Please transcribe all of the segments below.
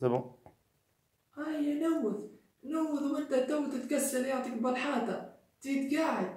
C'est bon. هاي نوذ. نوذ وانت تو تتكسل يعطيك بالحاطة تيت قاعد.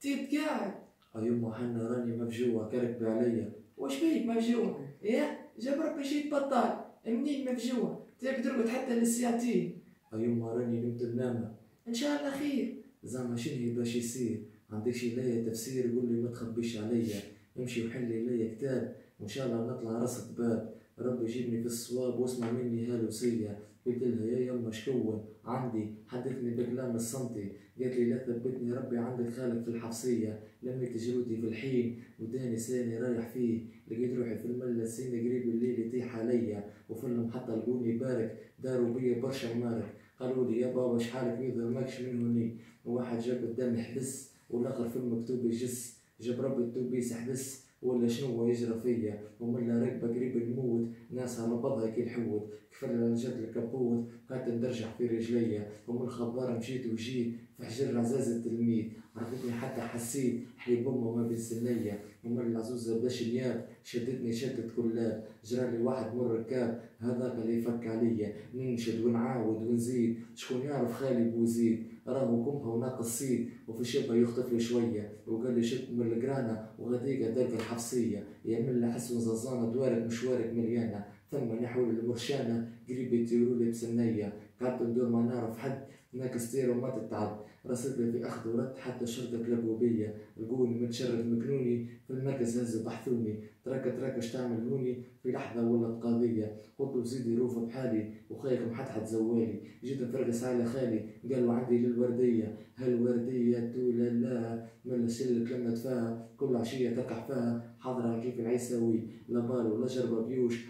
تيت قاعد. يما حنا راني مفجوع. كركب عليا وش فيك مفجوع؟ إيه؟ جاب ربي شي بطال. منين مفجوع. تبي ترقد حتى للساعتين يما راني نمت بنامة إن شاء الله خير. زعما شنو باش يصير؟ عندك شي ليا تفسير؟ يقول لي ما تخبيش عليا امشي وحلي ليا كتاب. وإن شاء الله نطلع راس باب ربي يجيبني في الصواب واسمع مني هالوصية قلت لها يا يما شكون عندي حدثني بكلام الصمتي. قالت لي لا ثبتني ربي عندك خالك في الحفصية. لميت جرودي في الحين وداني ساني رايح فيه. لقيت روحي في الملة سينا قريب الليل يطيح عليا. وفي المحطة لقوني بارك داروا بيا برشا مارك قالوا لي يا بابا شحالك يظهر ماكش من هوني وواحد جاب قدامي حبس والآخر في المكتوب يجس. جاب ربي التوبيس حبس ولا شنو يجرى فيا؟ وملا ركبة قريب نموت ناس على بعضها كي الحوت كفر جات الكبوت هات ندرجح في رجليا. ومن خبارة مشيت وجيت في حجر عزاز التلميذ. عرفتني حسيت حليب امه ما بين سنية. ومن العزوزة باش نياب شدتني شدت كلاب جرالي واحد من الركاب هذاك اللي يفك عليا. ننشد ونعاود ونزيد. شكون يعرف خالي بوزيد راهو كمها وناقص سيد. وفي الشبه يخطف لي شوية. وقال لي شد من القرانة وغاديقة دارك الحفصية. يا من حس وزازانة دوارك مشوارك مليانة. ثم نحو المرشانة قريب يطيروا لي بسنية. قعدت ندور ما نعرف حد. ناكس تير وما تتعب رصيد لي في أخذ ورد حتى شرطة كلب وبية لقوني متشرد مكنوني في المركز هزوا بحثوني. تراك تراك اش تعمل هوني في لحظة ولت قضية قلت له سيدي روف بحالي وخيك محتحت زوالي. جيت نفرقس على خالي. قالوا عندي للوردية. هالوردية تولا لا من الشلة لما تفاها كل عشية تركح فيها حاضرة كيف العيساوي؟ لا بال ولا جربة بيوش.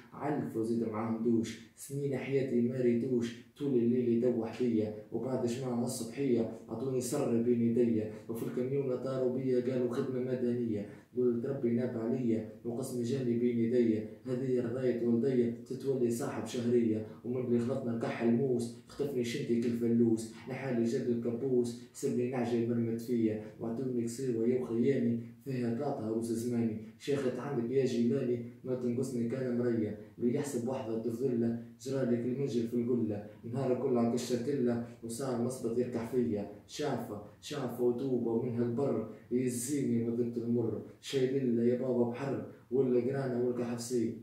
علف وزيد معاهم دوش سنين حياتي ما ريتوش طول الليل يدوح فيا وبعد جماعة الصبحية عطوني سر بين يديا وفي الكميونة طاروا بيا قالوا خدمة مدنية. قلت ربي ناب عليا وقسم جاني بين يديا هذه رضاية والديا تتولي صاحب شهرية ومن اللي خلطنا نكح الموس خطفني شنتي كل فلوس نحالي جد الكابوس سبني نعجل مرمت فيا. وعطوني كسيوة يا خياني فيها ثلاثة عروس زماني شيخة عندك يا جيلاني ما تنقصني كان مريا اللي يحسب وحدة تفضلة جرالك المنجل في القلة نهار كل على قشة وساعة المصبط يركح فيا. شعفة شعفة وتوبة ومن هالبر يزيني مدينة المر. شايل يا بابا بحر ولا قرانة ولا حفصي